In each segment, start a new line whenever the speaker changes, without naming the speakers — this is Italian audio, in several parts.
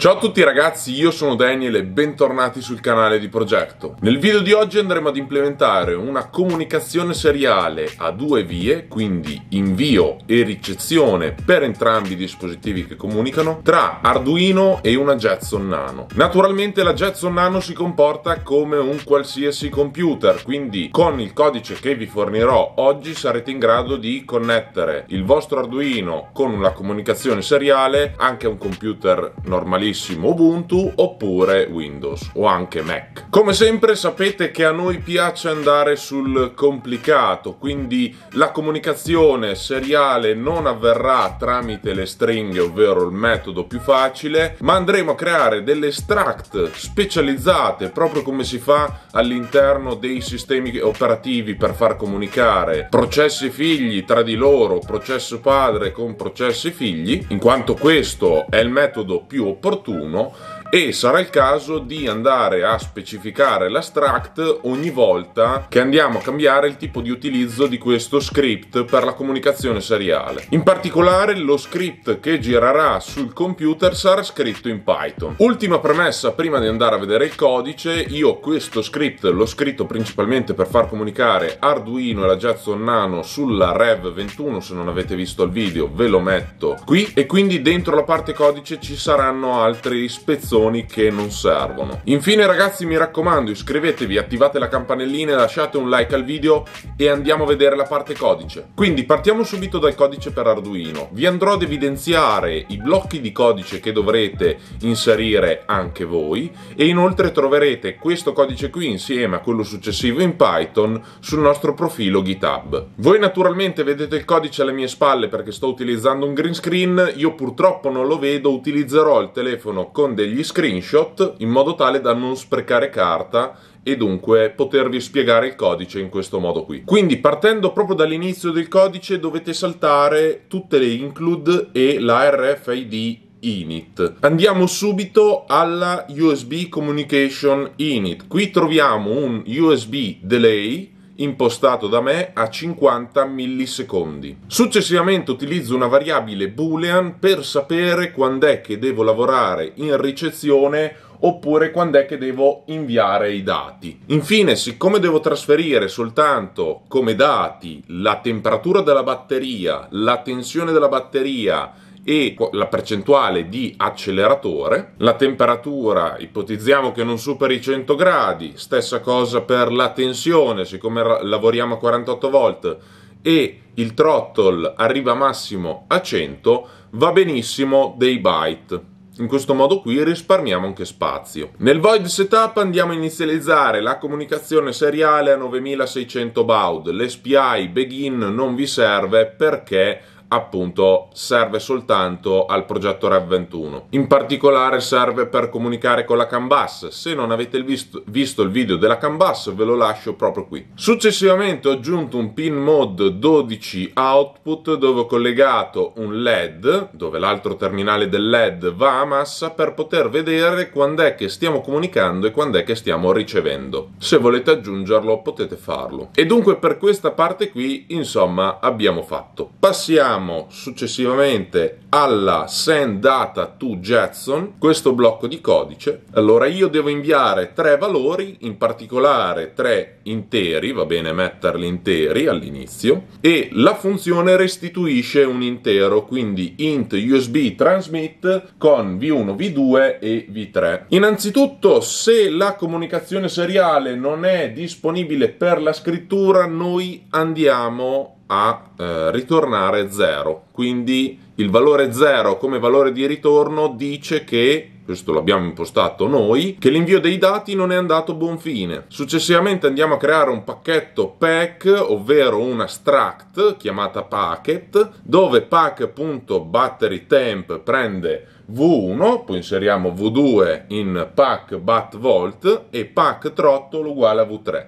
Ciao a tutti ragazzi, io sono Daniel e bentornati sul canale di Progetto. Nel video di oggi andremo ad implementare una comunicazione seriale a due vie, quindi invio e ricezione per entrambi i dispositivi che comunicano, tra Arduino e una Jetson Nano. Naturalmente la Jetson Nano si comporta come un qualsiasi computer, quindi con il codice che vi fornirò oggi sarete in grado di connettere il vostro Arduino con la comunicazione seriale anche a un computer normalissimo normalissimo Ubuntu oppure Windows o anche Mac. Come sempre sapete che a noi piace andare sul complicato, quindi la comunicazione seriale non avverrà tramite le stringhe, ovvero il metodo più facile, ma andremo a creare delle extract specializzate proprio come si fa all'interno dei sistemi operativi per far comunicare processi figli tra di loro, processo padre con processi figli, in quanto questo è il metodo più opportuno opportuno e sarà il caso di andare a specificare la struct ogni volta che andiamo a cambiare il tipo di utilizzo di questo script per la comunicazione seriale. In particolare lo script che girerà sul computer sarà scritto in Python. Ultima premessa prima di andare a vedere il codice, io questo script l'ho scritto principalmente per far comunicare Arduino e la Jetson Nano sulla Rev 21, se non avete visto il video ve lo metto qui e quindi dentro la parte codice ci saranno altri spezzoni canzoni che non servono. Infine ragazzi mi raccomando iscrivetevi, attivate la campanellina, lasciate un like al video e andiamo a vedere la parte codice. Quindi partiamo subito dal codice per Arduino. Vi andrò ad evidenziare i blocchi di codice che dovrete inserire anche voi e inoltre troverete questo codice qui insieme a quello successivo in Python sul nostro profilo GitHub. Voi naturalmente vedete il codice alle mie spalle perché sto utilizzando un green screen, io purtroppo non lo vedo, utilizzerò il telefono con degli screenshot in modo tale da non sprecare carta e dunque potervi spiegare il codice in questo modo qui. Quindi partendo proprio dall'inizio del codice dovete saltare tutte le include e la RFID init. Andiamo subito alla USB communication init. Qui troviamo un USB delay impostato da me a 50 millisecondi. Successivamente utilizzo una variabile boolean per sapere quando è che devo lavorare in ricezione oppure quando è che devo inviare i dati. Infine, siccome devo trasferire soltanto come dati la temperatura della batteria, la tensione della batteria, e la percentuale di acceleratore. La temperatura ipotizziamo che non superi i 100 gradi, stessa cosa per la tensione, siccome lavoriamo a 48 volt e il throttle arriva massimo a 100, va benissimo dei byte. In questo modo qui risparmiamo anche spazio. Nel void setup andiamo a inizializzare la comunicazione seriale a 9600 baud. L'SPI begin non vi serve perché appunto serve soltanto al progetto Rev 21. In particolare serve per comunicare con la CAN. Se non avete visto, visto il video della CAN ve lo lascio proprio qui. Successivamente ho aggiunto un pin mod 12 output dove ho collegato un LED, dove l'altro terminale del LED va a massa per poter vedere quando è che stiamo comunicando e quando è che stiamo ricevendo. Se volete aggiungerlo potete farlo. E dunque per questa parte qui insomma abbiamo fatto. Passiamo passiamo successivamente alla send data to Jetson, questo blocco di codice. Allora io devo inviare tre valori, in particolare tre interi, va bene metterli interi all'inizio, e la funzione restituisce un intero, quindi int USB transmit con V1, V2 e V3. Innanzitutto, se la comunicazione seriale non è disponibile per la scrittura, noi andiamo a eh, ritornare 0. Quindi il valore 0 come valore di ritorno dice che questo l'abbiamo impostato noi, che l'invio dei dati non è andato a buon fine. Successivamente andiamo a creare un pacchetto pack, ovvero una struct chiamata packet, dove pack.batteryTemp prende V1, poi inseriamo V2 in pack bat e pack throttle uguale a V3.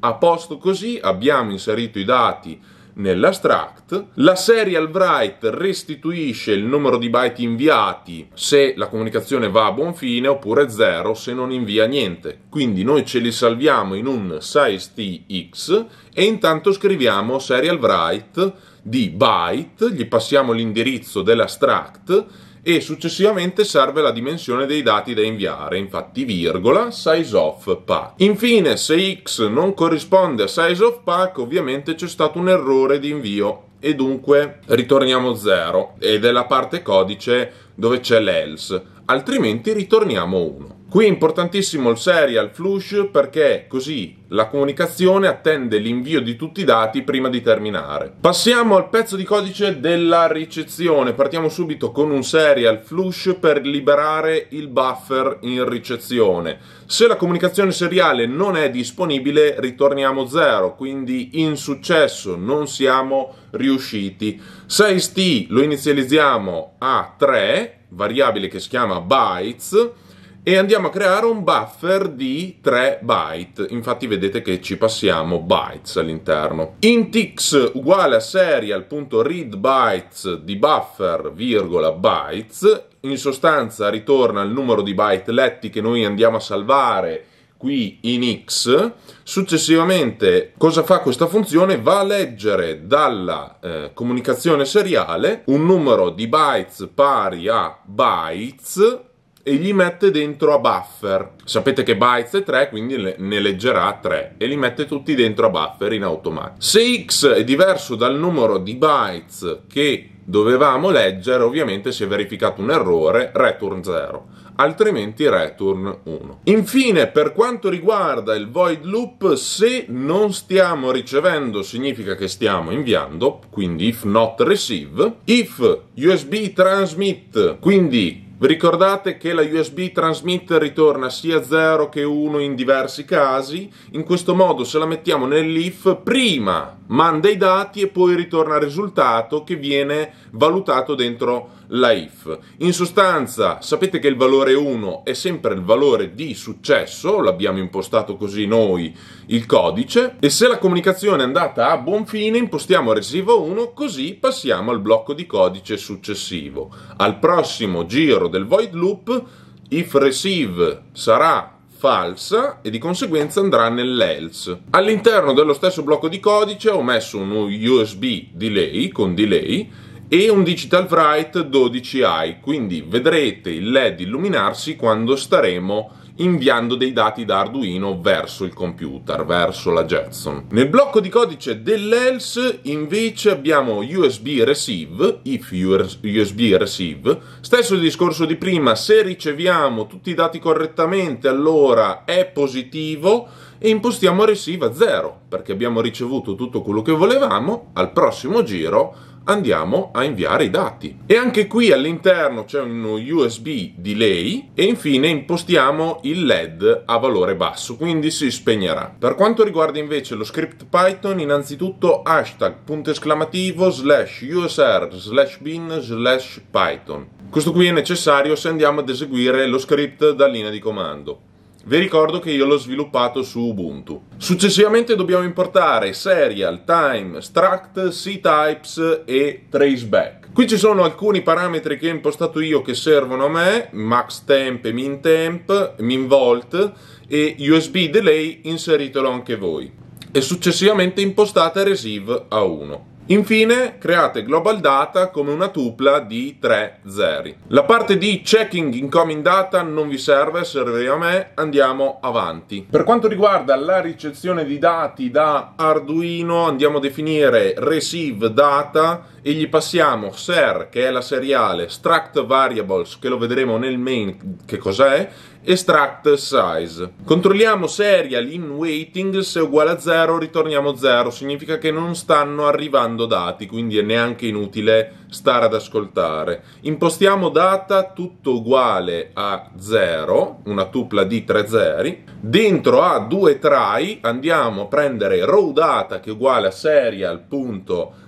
A posto così abbiamo inserito i dati nella struct. La serial write restituisce il numero di byte inviati se la comunicazione va a buon fine oppure 0 se non invia niente. Quindi noi ce li salviamo in un size.tx e intanto scriviamo serial write di byte, gli passiamo l'indirizzo della struct e successivamente serve la dimensione dei dati da inviare, infatti virgola size of pack. Infine, se x non corrisponde a size of pack, ovviamente c'è stato un errore di invio e dunque ritorniamo 0 ed è la parte codice dove c'è l'else, altrimenti ritorniamo 1. Qui è importantissimo il serial flush perché così la comunicazione attende l'invio di tutti i dati prima di terminare. Passiamo al pezzo di codice della ricezione. Partiamo subito con un serial flush per liberare il buffer in ricezione. Se la comunicazione seriale non è disponibile ritorniamo 0, quindi insuccesso, non siamo riusciti. 6t lo inizializziamo a 3, variabile che si chiama bytes e andiamo a creare un buffer di 3 byte. Infatti vedete che ci passiamo bytes all'interno. intx uguale a serial.readBytes di buffer, virgola, bytes. In sostanza ritorna il numero di byte letti che noi andiamo a salvare qui in x. Successivamente, cosa fa questa funzione? Va a leggere dalla eh, comunicazione seriale un numero di bytes pari a bytes e gli mette dentro a buffer. Sapete che bytes è 3, quindi ne leggerà 3 e li mette tutti dentro a buffer in automatico. Se x è diverso dal numero di bytes che dovevamo leggere, ovviamente si è verificato un errore, return 0, altrimenti return 1. Infine, per quanto riguarda il void loop, se non stiamo ricevendo significa che stiamo inviando, quindi if not receive, if USB transmit, quindi vi ricordate che la USB transmitter ritorna sia 0 che 1 in diversi casi? In questo modo se la mettiamo nell'if prima manda i dati e poi ritorna il risultato che viene valutato dentro la if. In sostanza sapete che il valore 1 è sempre il valore di successo, l'abbiamo impostato così noi il codice e se la comunicazione è andata a buon fine impostiamo receive 1 così passiamo al blocco di codice successivo. Al prossimo giro del void loop if receive sarà falsa e di conseguenza andrà nell'else. All'interno dello stesso blocco di codice ho messo un USB delay con delay e un digital write 12i, quindi vedrete il LED illuminarsi quando staremo inviando dei dati da Arduino verso il computer, verso la Jetson. Nel blocco di codice dell'else invece abbiamo USB receive, if USB receive, stesso discorso di prima, se riceviamo tutti i dati correttamente allora è positivo e impostiamo receive a 0 perché abbiamo ricevuto tutto quello che volevamo, al prossimo giro andiamo a inviare i dati. E anche qui all'interno c'è un USB delay e infine impostiamo il LED a valore basso, quindi si spegnerà. Per quanto riguarda invece lo script Python, innanzitutto hashtag punto esclamativo slash usr slash bin slash python. Questo qui è necessario se andiamo ad eseguire lo script da linea di comando. Vi ricordo che io l'ho sviluppato su Ubuntu. Successivamente dobbiamo importare serial, time, struct, ctypes e traceback. Qui ci sono alcuni parametri che ho impostato io che servono a me, max temp e min temp, min volt e USB delay inseritelo anche voi. E successivamente impostate receive a 1. Infine create global data come una tupla di 3 zeri. La parte di checking incoming data non vi serve, serve a me, andiamo avanti. Per quanto riguarda la ricezione di dati da Arduino andiamo a definire receive data e gli passiamo ser che è la seriale, struct variables che lo vedremo nel main che cos'è extract size. Controlliamo serial in waiting, se è uguale a 0 ritorniamo 0, significa che non stanno arrivando dati, quindi è neanche inutile stare ad ascoltare. Impostiamo data tutto uguale a 0, una tupla di 3 zeri. Dentro a due try andiamo a prendere raw data che è uguale a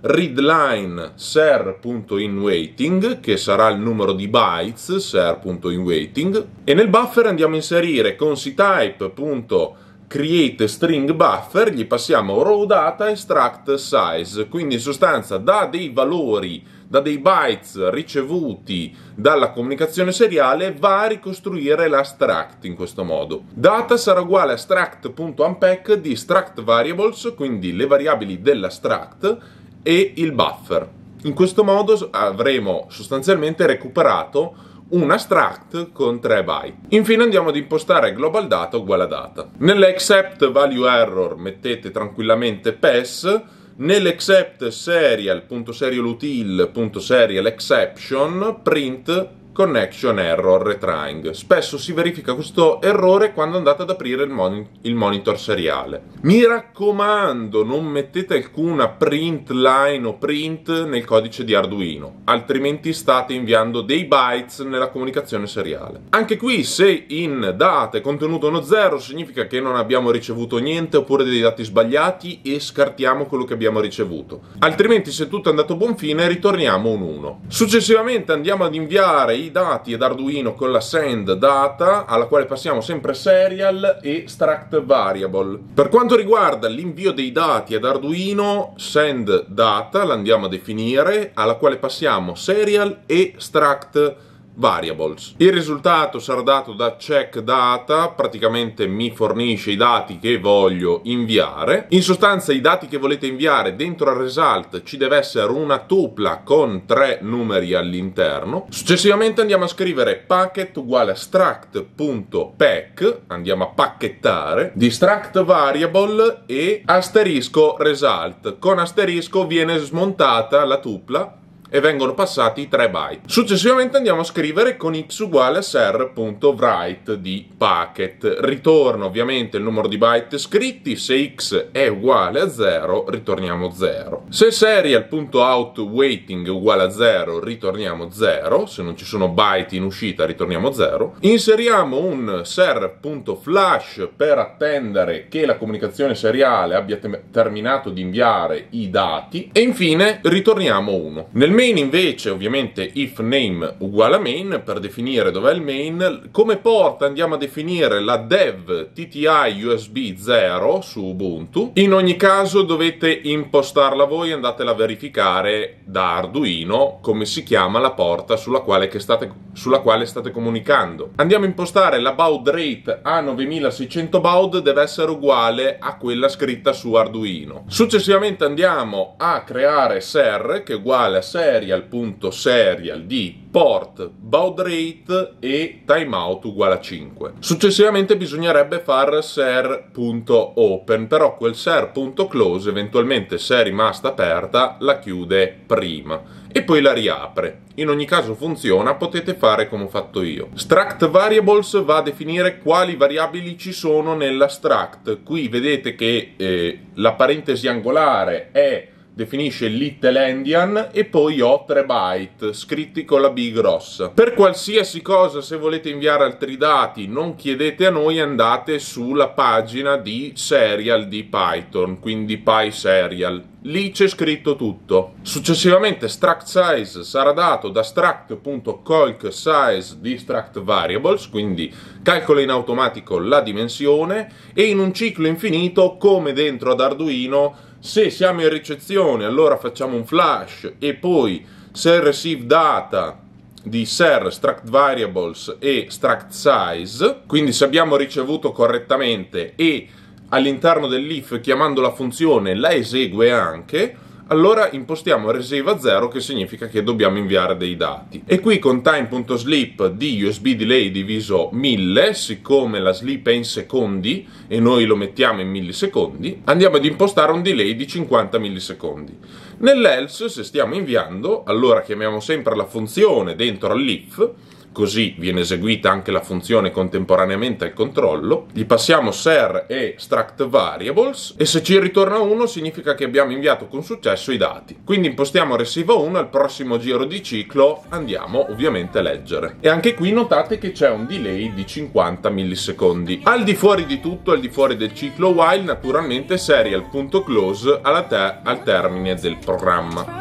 serial.readline ser.inwaiting che sarà il numero di bytes ser.inwaiting e nel buffer andiamo a inserire con ctype.create string buffer gli passiamo raw data extract size quindi in sostanza da dei valori da dei bytes ricevuti dalla comunicazione seriale va a ricostruire la struct in questo modo. Data sarà uguale a struct.unpack di struct variables, quindi le variabili della struct, e il buffer. In questo modo avremo sostanzialmente recuperato una struct con 3 byte. Infine andiamo ad impostare global data uguale a data. Nell'except value error mettete tranquillamente PES, nell'except serial.serialutil.serial exception print connection error retrying. Spesso si verifica questo errore quando andate ad aprire il, mon- il, monitor seriale. Mi raccomando, non mettete alcuna print line o print nel codice di Arduino, altrimenti state inviando dei bytes nella comunicazione seriale. Anche qui, se in data è contenuto uno 0, significa che non abbiamo ricevuto niente oppure dei dati sbagliati e scartiamo quello che abbiamo ricevuto. Altrimenti, se tutto è andato a buon fine, ritorniamo un 1. Successivamente andiamo ad inviare i dati ad Arduino con la send data, alla quale passiamo sempre serial e struct variable. Per quanto riguarda l'invio dei dati ad Arduino, send data l'andiamo a definire, alla quale passiamo serial e struct variable variables. Il risultato sarà dato da check data, praticamente mi fornisce i dati che voglio inviare. In sostanza i dati che volete inviare dentro al result ci deve essere una tupla con tre numeri all'interno. Successivamente andiamo a scrivere packet uguale a struct.pack, andiamo a pacchettare, di struct variable e asterisco result. Con asterisco viene smontata la tupla e vengono passati 3 byte. Successivamente andiamo a scrivere con x uguale a ser.write di packet. Ritorno ovviamente il numero di byte scritti, se x è uguale a 0 ritorniamo 0. Se serial.outWaiting è uguale a 0 ritorniamo 0, se non ci sono byte in uscita ritorniamo 0. Inseriamo un ser.flash per attendere che la comunicazione seriale abbia te- terminato di inviare i dati e infine ritorniamo 1. Nel main invece, ovviamente, if name uguale a main per definire dov'è il main. Come porta andiamo a definire la dev TTI USB 0 su Ubuntu. In ogni caso dovete impostarla voi, andatela a verificare da Arduino come si chiama la porta sulla quale, state, sulla quale state comunicando. Andiamo a impostare la baud rate a 9600 baud deve essere uguale a quella scritta su Arduino. Successivamente andiamo a creare ser che è uguale a ser serial.serial di port, baud rate e timeout uguale a 5. Successivamente bisognerebbe far ser.open, però quel ser.close eventualmente se è rimasta aperta la chiude prima e poi la riapre. In ogni caso funziona, potete fare come ho fatto io. Struct variables va a definire quali variabili ci sono nella struct. Qui vedete che eh, la parentesi angolare è definisce Little Endian e poi ho 3 byte scritti con la B grossa. Per qualsiasi cosa, se volete inviare altri dati, non chiedete a noi, andate sulla pagina di serial di Python, quindi PySerial. Lì c'è scritto tutto. Successivamente struct size sarà dato da struct.calc size di struct variables, quindi calcola in automatico la dimensione e in un ciclo infinito come dentro ad Arduino se siamo in ricezione, allora facciamo un flash e poi se receive data di ser struct variables e struct size, quindi se abbiamo ricevuto correttamente e all'interno dell'if chiamando la funzione la esegue anche, allora impostiamo receive a 0 che significa che dobbiamo inviare dei dati. E qui con time.sleep di USB delay diviso 1000, siccome la sleep è in secondi e noi lo mettiamo in millisecondi, andiamo ad impostare un delay di 50 millisecondi. Nell'else, se stiamo inviando, allora chiamiamo sempre la funzione dentro all'if così viene eseguita anche la funzione contemporaneamente al controllo, gli passiamo ser e struct variables e se ci ritorna 1 significa che abbiamo inviato con successo i dati. Quindi impostiamo receive 1 al prossimo giro di ciclo andiamo ovviamente a leggere. E anche qui notate che c'è un delay di 50 millisecondi. Al di fuori di tutto, al di fuori del ciclo while, naturalmente serial.close te- al termine del programma.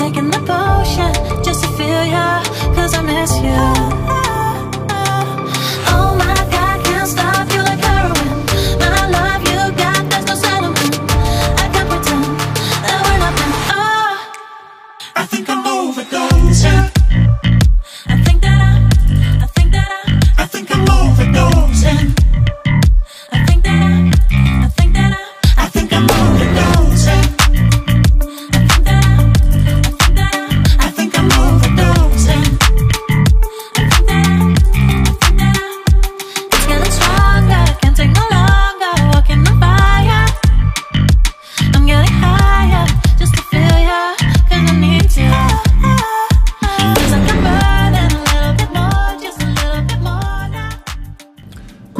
Taking the potion just to feel ya, cause I miss you.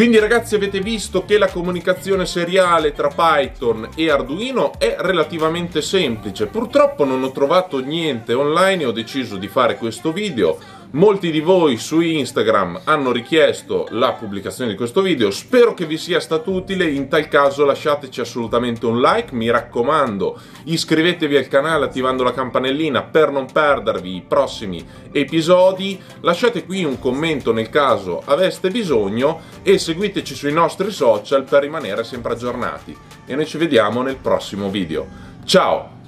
Quindi ragazzi avete visto che la comunicazione seriale tra Python e Arduino è relativamente semplice. Purtroppo non ho trovato niente online e ho deciso di fare questo video Molti di voi su Instagram hanno richiesto la pubblicazione di questo video, spero che vi sia stato utile, in tal caso lasciateci assolutamente un like, mi raccomando iscrivetevi al canale attivando la campanellina per non perdervi i prossimi episodi, lasciate qui un commento nel caso aveste bisogno e seguiteci sui nostri social per rimanere sempre aggiornati. E noi ci vediamo nel prossimo video. Ciao!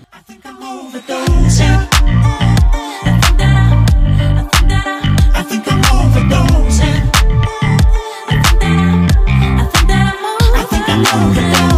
alone.